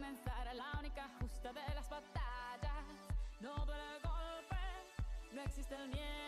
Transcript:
comenzara la única justa de las batallas. No duele el golpe, no existe el miedo.